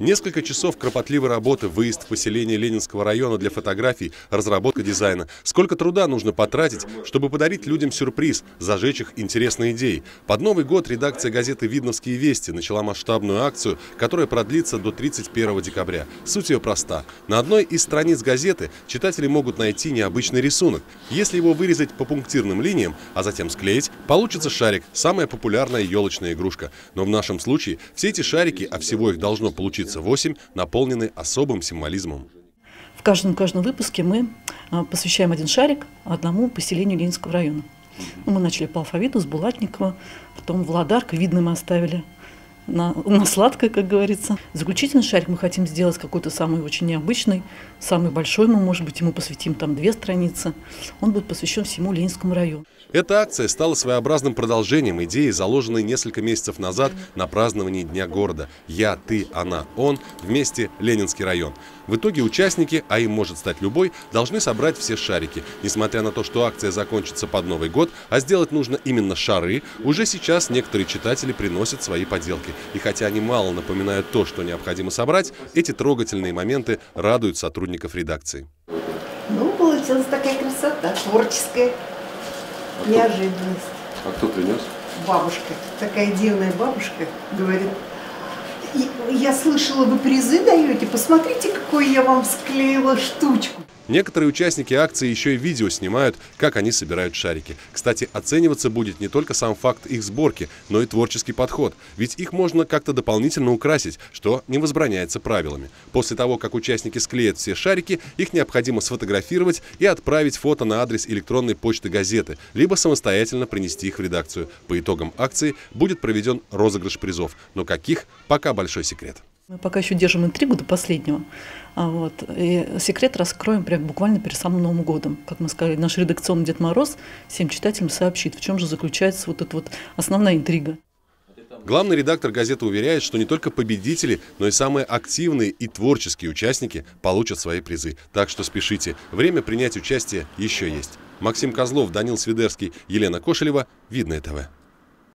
Несколько часов кропотливой работы, выезд в поселение Ленинского района для фотографий, разработка дизайна. Сколько труда нужно потратить, чтобы подарить людям сюрприз, зажечь их интересные идеи. Под Новый год редакция газеты «Видновские вести» начала масштабную акцию, которая продлится до 31 декабря. Суть ее проста. На одной из страниц газеты читатели могут найти необычный рисунок. Если его вырезать по пунктирным линиям, а затем склеить, получится шарик, самая популярная елочная игрушка. Но в нашем случае все эти шарики, а всего их должно получиться получится 8, наполнены особым символизмом. В каждом, каждом выпуске мы а, посвящаем один шарик одному поселению Ленинского района. Ну, мы начали по алфавиту с Булатникова, потом Владарка, видно, мы оставили на, на сладкое, как говорится. Заключительный шарик мы хотим сделать какой-то самый очень необычный, самый большой мы, может быть, ему посвятим там две страницы. Он будет посвящен всему Ленинскому району. Эта акция стала своеобразным продолжением идеи, заложенной несколько месяцев назад на праздновании Дня города «Я, ты, она, он» вместе Ленинский район. В итоге участники, а им может стать любой, должны собрать все шарики. Несмотря на то, что акция закончится под Новый год, а сделать нужно именно шары, уже сейчас некоторые читатели приносят свои поделки. И хотя они мало напоминают то, что необходимо собрать, эти трогательные моменты радуют сотрудников редакции. Ну, получилась такая красота, творческая а неожиданность. А кто принес? Бабушка, такая дивная бабушка, говорит, я слышала, вы призы даете, посмотрите, какую я вам склеила штучку. Некоторые участники акции еще и видео снимают, как они собирают шарики. Кстати, оцениваться будет не только сам факт их сборки, но и творческий подход. Ведь их можно как-то дополнительно украсить, что не возбраняется правилами. После того, как участники склеят все шарики, их необходимо сфотографировать и отправить фото на адрес электронной почты газеты, либо самостоятельно принести их в редакцию. По итогам акции будет проведен розыгрыш призов. Но каких – пока большой секрет. Мы пока еще держим интригу до последнего. А вот. И секрет раскроем прям буквально перед самым Новым годом. Как мы сказали, наш редакционный Дед Мороз всем читателям сообщит, в чем же заключается вот эта вот основная интрига. Главный редактор газеты уверяет, что не только победители, но и самые активные и творческие участники получат свои призы. Так что спешите, время принять участие еще есть. Максим Козлов, Данил Свидерский, Елена Кошелева, Видное ТВ.